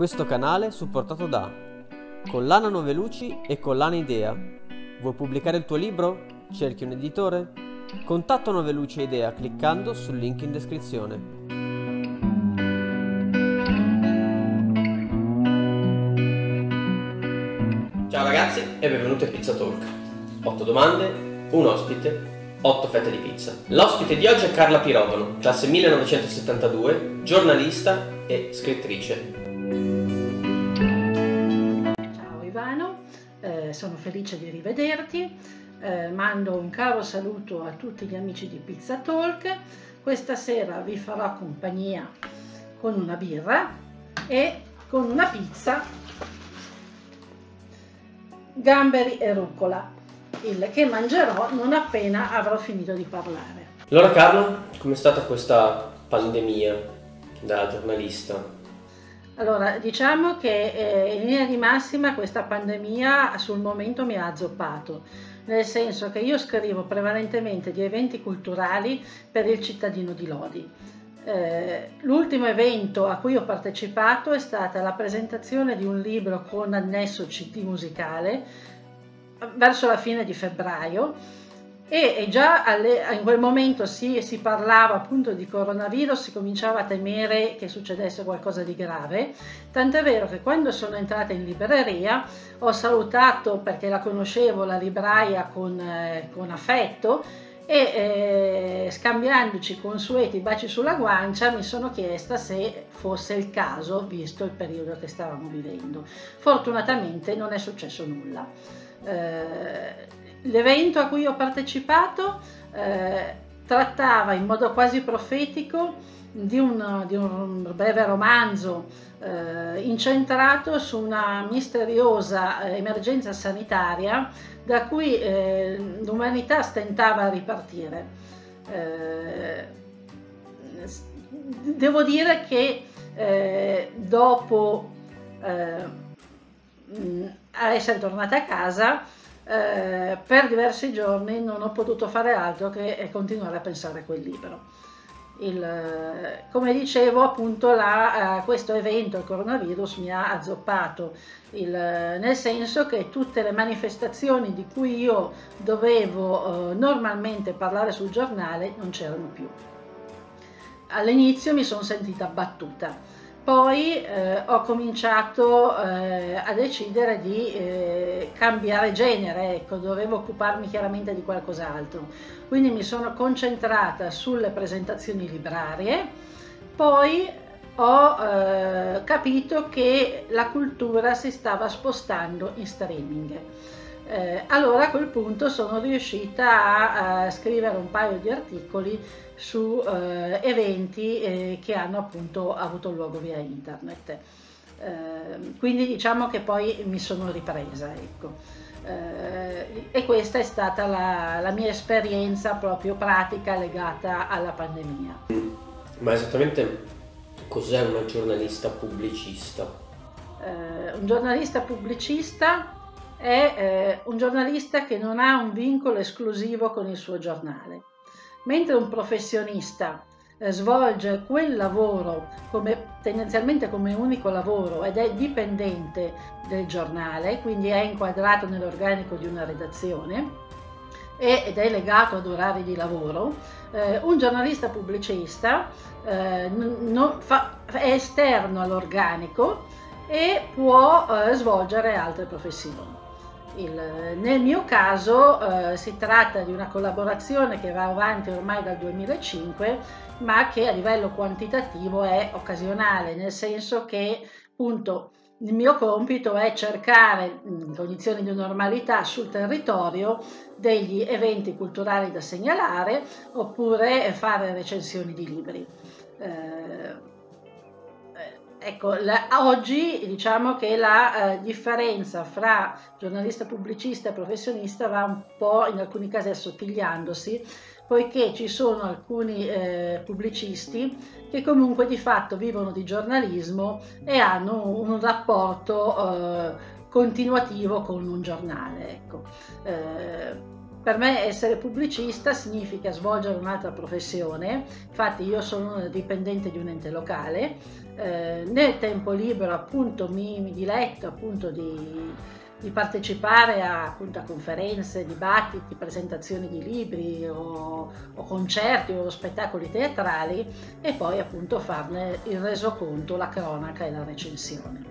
Questo canale è supportato da Collana Nuove Luci e Collana Idea. Vuoi pubblicare il tuo libro? Cerchi un editore? Contatta Nuove Luci e Idea cliccando sul link in descrizione. Ciao ragazzi e benvenuti a Pizza Talk. 8 domande, un ospite, 8 fette di pizza. L'ospite di oggi è Carla Pirovano, classe 1972, giornalista e scrittrice. Felice di rivederti. Eh, mando un caro saluto a tutti gli amici di Pizza Talk. Questa sera vi farò compagnia con una birra e con una pizza gamberi e rucola, il che mangerò non appena avrò finito di parlare. Allora Carla, com'è stata questa pandemia da giornalista? Allora, diciamo che eh, in linea di massima questa pandemia sul momento mi ha azzoppato, nel senso che io scrivo prevalentemente di eventi culturali per il cittadino di Lodi. Eh, l'ultimo evento a cui ho partecipato è stata la presentazione di un libro con annesso CD musicale verso la fine di febbraio e, già alle, in quel momento si, si, parlava appunto di coronavirus, si cominciava a temere che succedesse qualcosa di grave, tant'è vero che quando sono entrata in libreria ho salutato perché la conoscevo la libraia con, eh, con affetto e eh, scambiandoci consueti baci sulla guancia mi sono chiesta se fosse il caso visto il periodo che stavamo vivendo. Fortunatamente non è successo nulla. Eh, L'evento a cui ho partecipato eh, trattava in modo quasi profetico di un, di un breve romanzo eh, incentrato su una misteriosa eh, emergenza sanitaria da cui eh, l'umanità stentava a ripartire. Eh, devo dire che dopo essere tornata a casa eh, per diversi giorni non ho potuto fare altro che continuare a pensare a quel libro. Il, come dicevo appunto la, uh, questo evento, il coronavirus, mi ha azzoppato, il, nel senso che tutte le manifestazioni di cui io dovevo uh, normalmente parlare sul giornale non c'erano più. All'inizio mi sono sentita battuta poi eh, ho cominciato eh, a decidere di eh, cambiare genere, ecco, dovevo occuparmi chiaramente di qualcos'altro. Quindi mi sono concentrata sulle presentazioni librarie, poi ho eh, capito che la cultura si stava spostando in streaming. Eh, allora a quel punto sono riuscita a, a scrivere un paio di articoli su eh, eventi eh, che hanno appunto avuto luogo via internet. Eh, quindi diciamo che poi mi sono ripresa, ecco. Eh, e questa è stata la, la, mia esperienza proprio pratica legata alla pandemia. Ma esattamente cos'è una giornalista pubblicista? Eh, un giornalista pubblicista è eh, un giornalista che non ha un vincolo esclusivo con il suo giornale, mentre un professionista eh, svolge quel lavoro come, tendenzialmente come unico lavoro ed è dipendente del giornale, quindi è inquadrato nell'organico di una redazione ed è legato ad orari di lavoro, eh, un giornalista pubblicista eh, fa, è esterno all'organico e può eh, svolgere altre professioni. Il, nel mio caso eh, si tratta di una collaborazione che va avanti ormai dal 2005, ma che a livello quantitativo è occasionale, nel senso che appunto il mio compito è cercare in condizioni di normalità sul territorio degli eventi culturali da segnalare oppure fare recensioni di libri. Eh, Ecco, la, oggi diciamo che la eh, differenza fra giornalista pubblicista e professionista va un po' in alcuni casi assottigliandosi, poiché ci sono alcuni eh, pubblicisti che comunque di fatto vivono di giornalismo e hanno un rapporto eh, continuativo con un giornale. Ecco. Eh, per me essere pubblicista significa svolgere un'altra professione, infatti io sono dipendente di un ente locale, eh, nel tempo libero appunto mi, mi diletto appunto di, di partecipare a, appunto, a, conferenze, dibattiti, presentazioni di libri o, o, concerti o spettacoli teatrali e poi appunto farne il resoconto, la cronaca e la recensione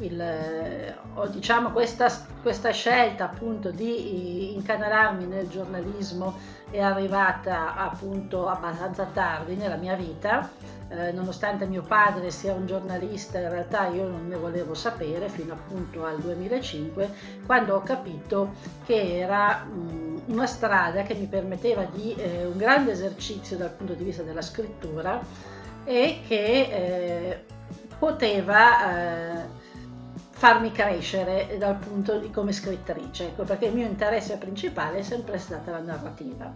il, diciamo, questa, questa, scelta appunto di incanalarmi nel giornalismo è arrivata appunto abbastanza tardi nella mia vita, eh, nonostante mio padre sia un giornalista, in realtà io non ne volevo sapere fino appunto al 2005, quando ho capito che era mh, una strada che mi permetteva di eh, un grande esercizio dal punto di vista della scrittura e che eh, poteva eh, farmi crescere dal punto di come scrittrice, ecco, perché il mio interesse principale è sempre stata la narrativa.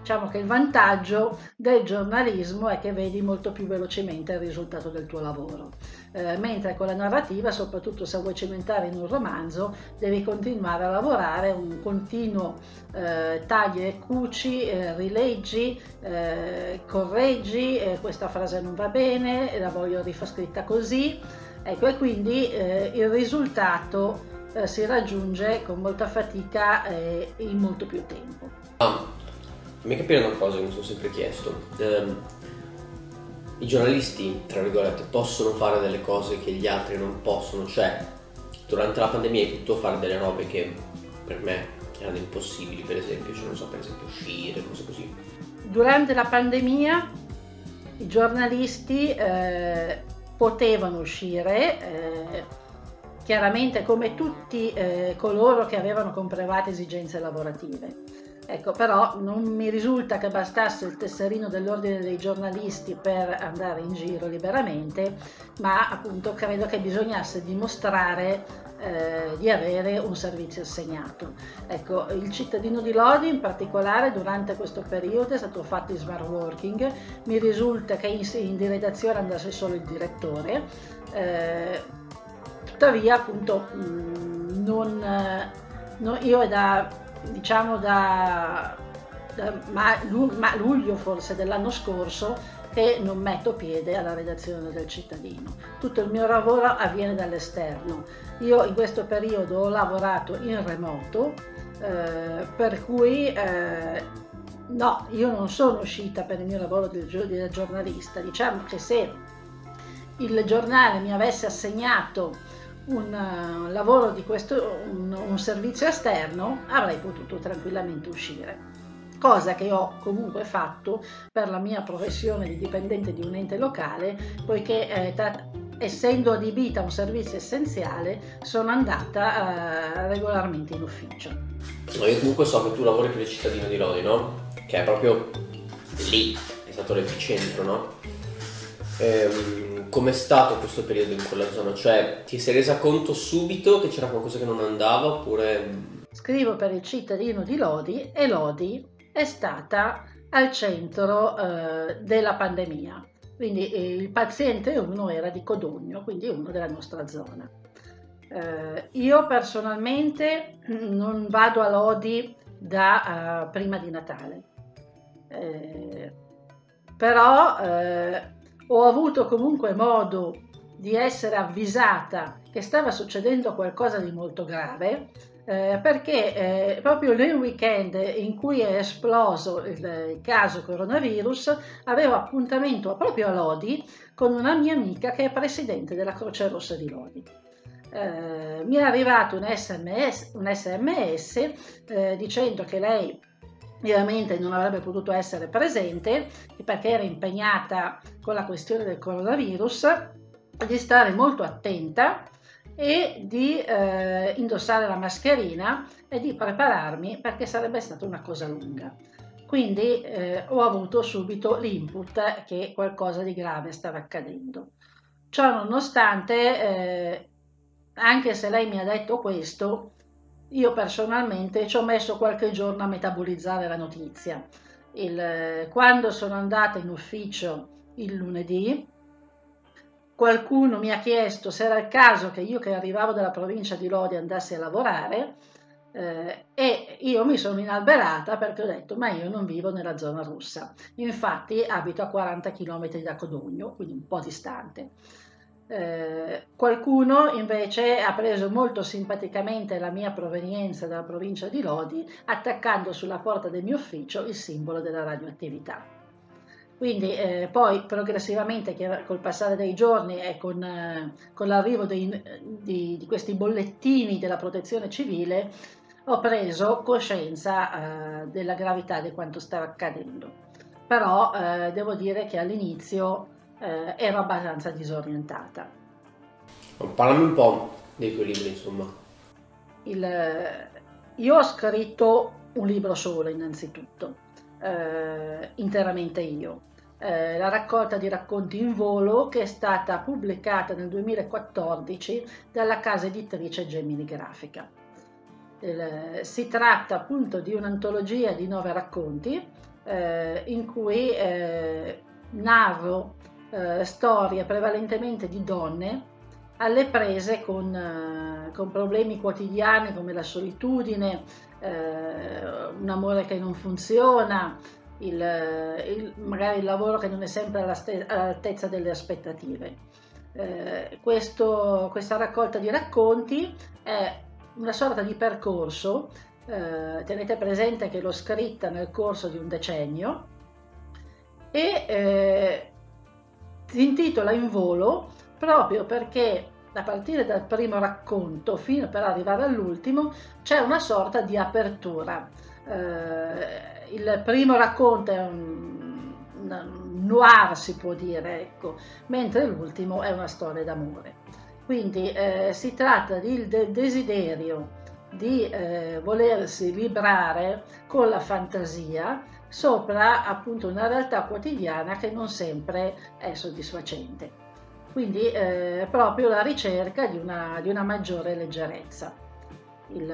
Diciamo che il vantaggio del giornalismo è che vedi molto più velocemente il risultato del tuo lavoro, eh, mentre con la narrativa, soprattutto se vuoi cimentare in un romanzo, devi continuare a lavorare, un continuo eh, tagli e cuci, eh, rileggi, eh, correggi, eh, questa frase non va bene, la voglio rifar scritta così, Ecco, e quindi eh, il risultato eh, si raggiunge con molta fatica e in molto più tempo. Ah, mi capire una cosa che mi sono sempre chiesto. Eh, I giornalisti, tra virgolette, possono fare delle cose che gli altri non possono, cioè durante la pandemia hai potuto fare delle robe che per me erano impossibili, per esempio, cioè non so, per esempio uscire, cose così. Durante la pandemia i giornalisti eh, potevano uscire, eh, chiaramente come tutti eh, coloro che avevano con private esigenze lavorative. Ecco, però non mi risulta che bastasse il tesserino dell'ordine dei giornalisti per andare in giro liberamente, ma appunto credo che bisognasse dimostrare eh, di avere un servizio assegnato. Ecco, il cittadino di Lodi in particolare durante questo periodo è stato fatto in smart working, mi risulta che in, in redazione andasse solo il direttore, eh, tuttavia appunto mh, mm, non, no, io da, diciamo da, da ma luglio forse dell'anno scorso che non metto piede alla redazione del cittadino. Tutto il mio lavoro avviene dall'esterno. Io in questo periodo ho lavorato in remoto, eh, per cui eh, no, io non sono uscita per il mio lavoro di, di giornalista. Diciamo che se il giornale mi avesse assegnato un uh, lavoro di questo, un, un servizio esterno, avrei potuto tranquillamente uscire cosa che ho comunque fatto per la mia professione di dipendente di un ente locale, poiché eh, tra, essendo adibita a un servizio essenziale sono andata eh, regolarmente in ufficio. No, io comunque so che tu lavori per il cittadino di Lodi, no? Che è proprio lì, è stato l'epicentro, no? Ehm, com'è stato questo periodo in quella zona? Cioè, ti sei resa conto subito che c'era qualcosa che non andava oppure... Scrivo per il cittadino di Lodi e Lodi è stata al centro eh, della pandemia. Quindi eh, il paziente 1 era di Codogno, quindi uno della nostra zona. Eh, io personalmente non vado a Lodi da uh, prima di Natale, eh, però eh, ho avuto comunque modo di essere avvisata che stava succedendo qualcosa di molto grave eh, perché eh, proprio nel weekend in cui è esploso il, il, caso coronavirus avevo appuntamento proprio a Lodi con una mia amica che è presidente della Croce Rossa di Lodi. Eh, mi è arrivato un sms, un SMS eh, dicendo che lei ovviamente non avrebbe potuto essere presente perché era impegnata con la questione del coronavirus, di stare molto attenta e di eh, indossare la mascherina e di prepararmi perché sarebbe stata una cosa lunga. Quindi eh, ho avuto subito l'input che qualcosa di grave stava accadendo. Ciò nonostante, eh, anche se lei mi ha detto questo, io personalmente ci ho messo qualche giorno a metabolizzare la notizia. Il, quando sono andata in ufficio il lunedì, qualcuno mi ha chiesto se era il caso che io che arrivavo dalla provincia di Lodi andassi a lavorare Eh, e io mi sono inalberata perché ho detto ma io non vivo nella zona russa, infatti abito a 40 km da Codogno, quindi un po' distante. Eh, qualcuno invece ha preso molto simpaticamente la mia provenienza dalla provincia di Lodi attaccando sulla porta del mio ufficio il simbolo della radioattività. Quindi eh, poi progressivamente col passare dei giorni e con, eh, con l'arrivo dei, di, di, questi bollettini della protezione civile ho preso coscienza eh, della gravità di quanto stava accadendo. Però eh, devo dire che all'inizio eh, ero abbastanza disorientata. Parlami un po' dei tuoi libri, insomma. Il, io ho scritto un libro solo, innanzitutto, eh, interamente io. Eh, la raccolta di racconti in volo che è stata pubblicata nel 2014 dalla casa editrice Gemini Grafica. Il, si tratta appunto di un'antologia di nove racconti eh, in cui eh, narro eh, storie prevalentemente di donne alle prese con, eh, con problemi quotidiani come la solitudine, eh, un amore che non funziona, il, il, magari il lavoro che non è sempre all'altezza delle aspettative. Eh, questo, questa raccolta di racconti è una sorta di percorso, eh, tenete presente che l'ho scritta nel corso di un decennio e eh, si intitola In volo proprio perché a partire dal primo racconto fino per arrivare all'ultimo c'è una sorta di apertura. Eh, il primo racconto è un, un noir si può dire, ecco, mentre l'ultimo è una storia d'amore. Quindi eh, si tratta di, del desiderio di eh, volersi librare con la fantasia sopra appunto una realtà quotidiana che non sempre è soddisfacente. Quindi eh, proprio la ricerca di una, di una maggiore leggerezza. Il,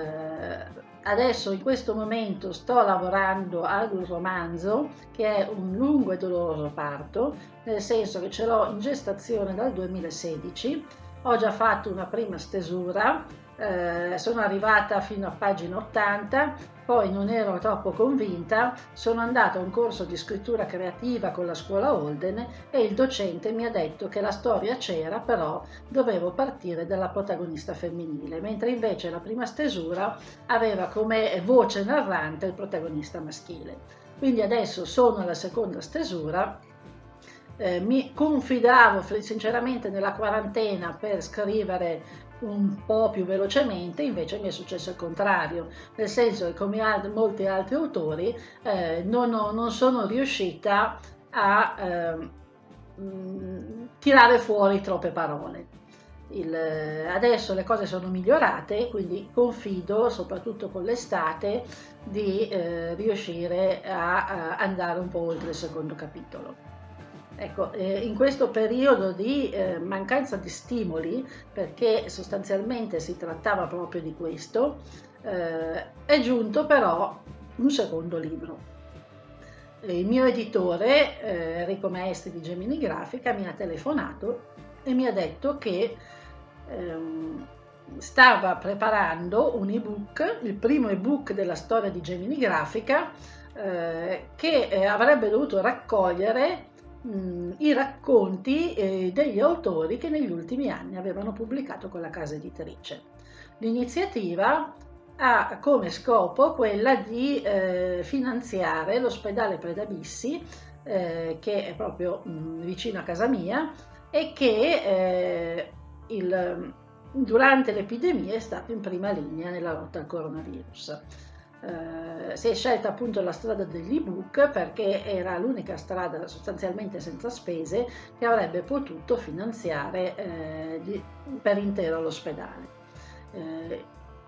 adesso in questo momento sto lavorando ad un romanzo che è un lungo e doloroso parto, nel senso che ce l'ho in gestazione dal 2016, ho già fatto una prima stesura eh, sono arrivata fino a pagina 80, poi non ero troppo convinta, sono andata a un corso di scrittura creativa con la scuola Holden e il docente mi ha detto che la storia c'era, però dovevo partire dalla protagonista femminile, mentre invece la prima stesura aveva come voce narrante il protagonista maschile. Quindi adesso sono alla seconda stesura eh, mi confidavo sinceramente nella quarantena per scrivere un po' più velocemente, invece mi è successo il contrario, nel senso che come altri, molti altri autori eh, non, ho, non, sono riuscita a eh, tirare fuori troppe parole. Il, adesso le cose sono migliorate, quindi confido, soprattutto con l'estate, di eh, riuscire a, a andare un po' oltre il secondo capitolo. Ecco, eh, in questo periodo di eh, mancanza di stimoli, perché sostanzialmente si trattava proprio di questo, eh, è giunto però un secondo libro. Il mio editore, eh, Enrico Maestri di Gemini Grafica, mi ha telefonato e mi ha detto che ehm, stava preparando un ebook, il primo ebook della storia di Gemini Grafica, eh, che eh, avrebbe dovuto raccogliere mh, mm, i racconti eh, degli autori che negli ultimi anni avevano pubblicato con la casa editrice. L'iniziativa ha come scopo quella di eh, finanziare l'ospedale Predabissi, eh, che è proprio mh, mm, vicino a casa mia, e che eh, il, durante l'epidemia è stato in prima linea nella lotta al coronavirus. Eh, si è scelta appunto la strada degli ebook perché era l'unica strada sostanzialmente senza spese che avrebbe potuto finanziare eh, di, per intero l'ospedale. Eh,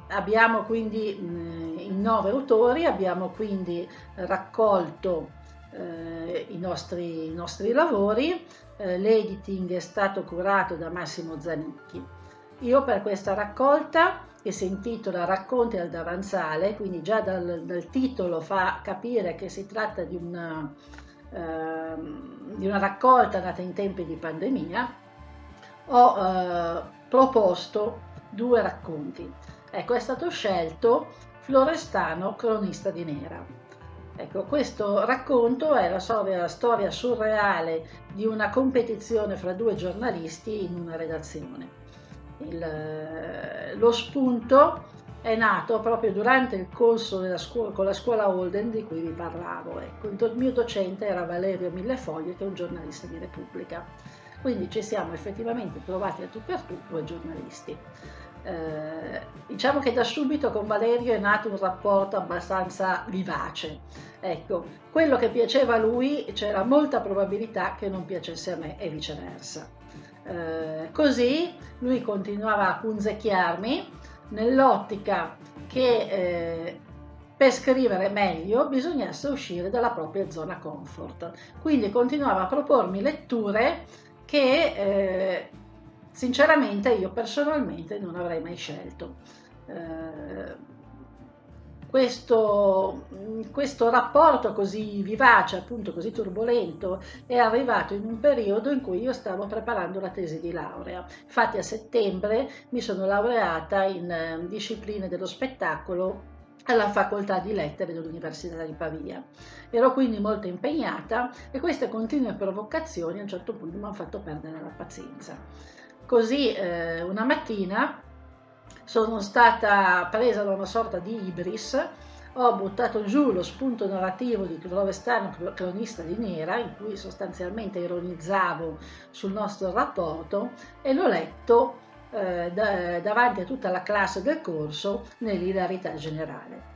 abbiamo quindi mh, i nove autori, abbiamo quindi raccolto eh, i nostri, i, nostri, lavori, eh, l'editing è stato curato da Massimo Zanicchi. Io per questa raccolta che si intitola Racconti al davanzale, quindi già dal, dal titolo fa capire che si tratta di una, eh, di una raccolta nata in tempi di pandemia, ho eh, proposto due racconti. Ecco, è stato scelto Florestano, cronista di Nera. Ecco, questo racconto è la storia, la storia surreale di una competizione fra due giornalisti in una redazione. Il, lo spunto è nato proprio durante il corso scuola, con la scuola Holden di cui vi parlavo. Ecco, il mio docente era Valerio Millefoglie, che è un giornalista di Repubblica. Quindi ci siamo effettivamente trovati a tu per tu due giornalisti. Eh, diciamo che da subito con Valerio è nato un rapporto abbastanza vivace. Ecco, quello che piaceva a lui c'era molta probabilità che non piacesse a me e viceversa. Eh, così lui continuava a punzecchiarmi nell'ottica che eh, per scrivere meglio bisognasse uscire dalla propria zona comfort. Quindi continuava a propormi letture che eh, sinceramente io personalmente non avrei mai scelto. Eh, questo, questo, rapporto così vivace, appunto così turbolento, è arrivato in un periodo in cui io stavo preparando la tesi di laurea. Infatti a settembre mi sono laureata in eh, discipline dello spettacolo alla facoltà di lettere dell'Università di Pavia. Ero quindi molto impegnata e queste continue provocazioni a un certo punto mi hanno fatto perdere la pazienza. Così eh, una mattina sono stata presa da una sorta di ibris, ho buttato giù lo spunto narrativo di Rovestano, cronista di Nera, in cui sostanzialmente ironizzavo sul nostro rapporto e l'ho letto eh, da, davanti a tutta la classe del corso nell'ilarità generale.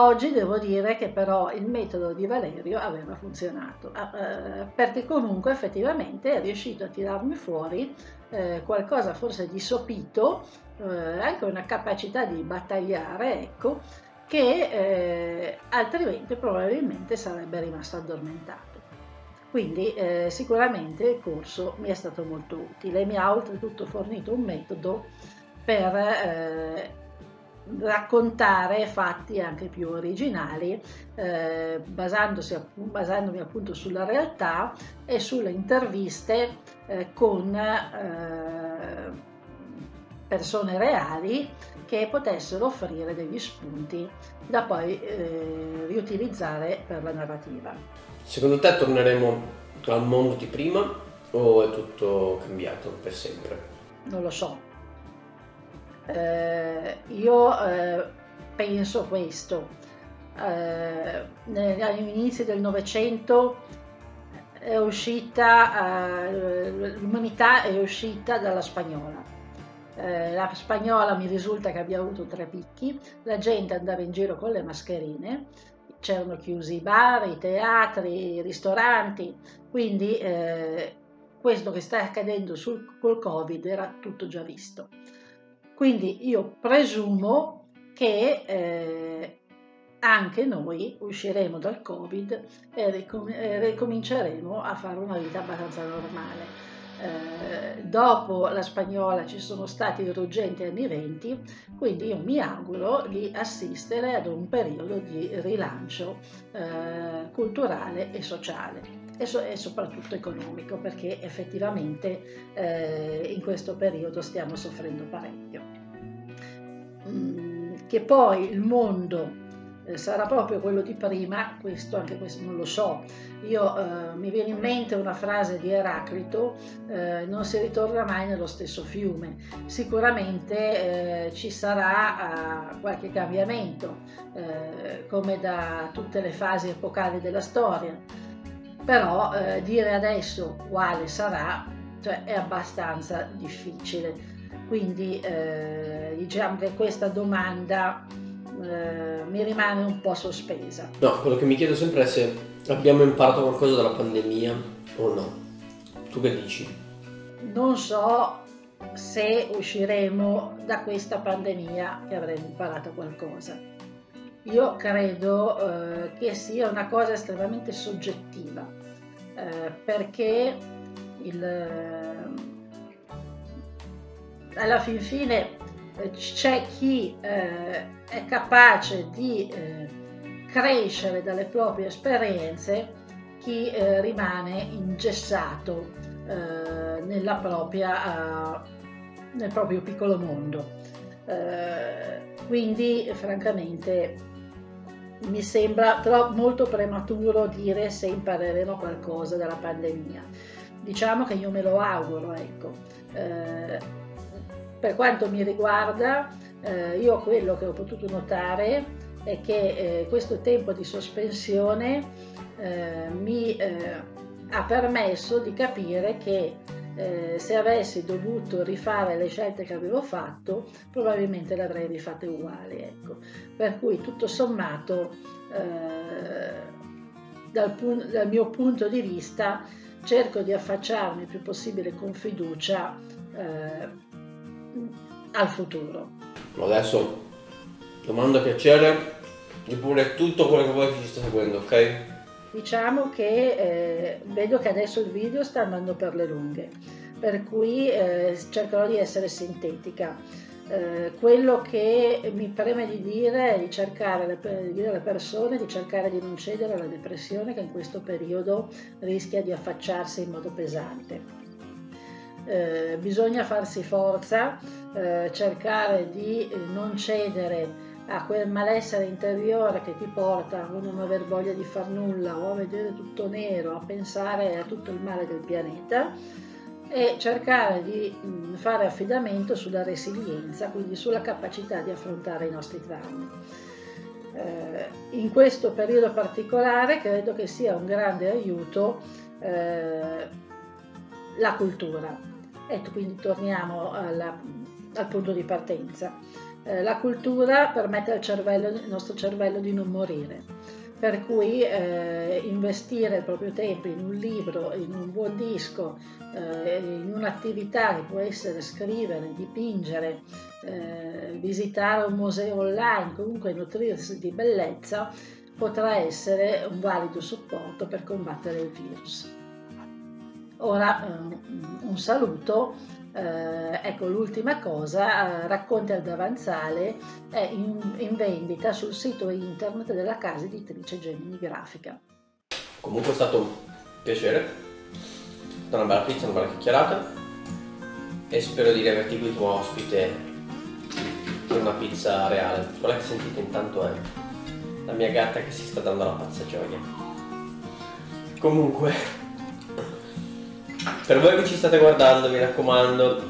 Oggi devo dire che però il metodo di Valerio aveva funzionato, eh, perché comunque effettivamente è riuscito a tirarmi fuori eh, qualcosa forse di sopito, eh, anche una capacità di battagliare, ecco, che altrimenti probabilmente sarebbe rimasto addormentato. Quindi eh, sicuramente il corso mi è stato molto utile mi ha oltretutto fornito un metodo per eh, raccontare fatti anche più originali, eh, basandomi appunto sulla realtà e sulle interviste eh, con eh, persone reali che potessero offrire degli spunti da poi eh, riutilizzare per la narrativa. Secondo te torneremo al mondo di prima o è tutto cambiato per sempre? Non lo so, eh, io eh, penso questo. Eh, inizi del Novecento è uscita, eh, l'umanità è uscita dalla spagnola. Eh, la spagnola mi risulta che abbia avuto tre picchi, la gente andava in giro con le mascherine, c'erano chiusi i bar, i teatri, i ristoranti, quindi eh, questo che sta accadendo sul, col Covid era tutto già visto. Quindi io presumo che eh, anche noi usciremo dal Covid e ricom- ricominceremo a fare una vita abbastanza normale. Eh, dopo la spagnola ci sono stati i ruggenti anni 20, quindi io mi auguro di assistere ad un periodo di rilancio eh, culturale e sociale e, so- e, soprattutto economico, perché effettivamente eh, in questo periodo stiamo soffrendo parecchio. Mm, che poi il mondo eh, sarà proprio quello di prima, questo anche questo non lo so. Io eh, mi viene in mente una frase di Eraclito, eh, non si ritorna mai nello stesso fiume. Sicuramente eh, ci sarà eh, qualche cambiamento, eh, come da tutte le fasi epocali della storia, però dire adesso quale sarà cioè, è abbastanza difficile. Quindi diciamo che questa domanda eh, mi rimane un po' sospesa. No, quello che mi chiedo sempre è se abbiamo imparato qualcosa dalla pandemia o no. Tu che dici? Non so se usciremo da questa pandemia che avremo imparato qualcosa. Io credo eh, che sia una cosa estremamente soggettiva, eh, perché il, eh, alla fin fine c'è chi eh, è capace di eh, crescere dalle proprie esperienze, chi eh, rimane ingessato eh, propria, nel proprio piccolo mondo. Eh, quindi francamente mi sembra troppo, molto prematuro dire se impareremo qualcosa dalla pandemia. Diciamo che io me lo auguro, ecco. Eh, per quanto mi riguarda, eh, io quello che ho potuto notare è che eh, questo tempo di sospensione eh, mi eh, ha permesso di capire che eh, se avessi dovuto rifare le scelte che avevo fatto, probabilmente le avrei rifatte uguali. Ecco. Per cui tutto sommato, eh, dal, pun- dal, mio punto di vista, cerco di affacciarmi il più possibile con fiducia eh, al futuro. Adesso domanda piacere di pure tutto quello che che ci sta seguendo, ok? Diciamo che eh, vedo che adesso il video sta andando per le lunghe, per cui eh, cercherò di essere sintetica. Eh, quello che mi preme di dire è di cercare di dire alle persone di cercare di non cedere alla depressione che in questo periodo rischia di affacciarsi in modo pesante. Eh, bisogna farsi forza, eh, cercare di non cedere a quel malessere interiore che ti porta a non aver voglia di far nulla o a vedere tutto nero, a pensare a tutto il male del pianeta e cercare di mm, fare affidamento sulla resilienza, quindi sulla capacità di affrontare i nostri traumi. Eh, in questo periodo particolare credo che sia un grande aiuto eh, la cultura e quindi torniamo alla, al punto di partenza eh, la cultura permette al, cervello, al, nostro cervello di non morire, per cui eh, investire il proprio tempo in un libro, in un buon disco, eh, in un'attività che può essere scrivere, dipingere, eh, visitare un museo online, comunque nutrirsi di bellezza, potrà essere un valido supporto per combattere il virus. Ora un saluto eh, ecco, l'ultima cosa, eh, Racconti al Davanzale è in, in, vendita sul sito internet della casa editrice Gemini Grafica. Comunque è stato un piacere, una bella pizza, una bella chiacchierata e spero di riaverti qui come ospite per una pizza reale. Quella che sentite intanto è la mia gatta che si sta dando la pazza gioia. Comunque per voi che ci state guardando, mi raccomando,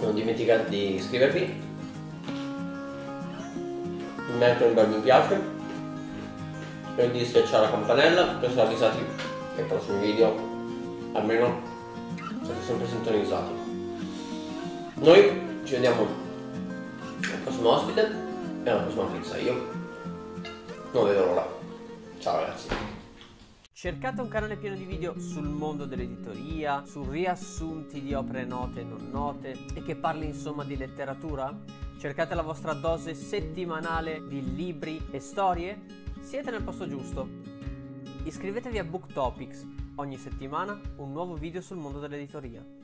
non dimenticate di iscrivervi, mettere un bel mi piace e di schiacciare la campanella per essere avvisati nei prossimi video, almeno siete sempre sintonizzati. Noi ci vediamo al prossimo ospite e alla prossima pizza. Io non vedo l'ora. Ciao ragazzi. Cercate un canale pieno di video sul mondo dell'editoria, su riassunti di opere note e non note e che parli insomma di letteratura? Cercate la vostra dose settimanale di libri e storie? Siete nel posto giusto. Iscrivetevi a Book Topics, ogni settimana un nuovo video sul mondo dell'editoria.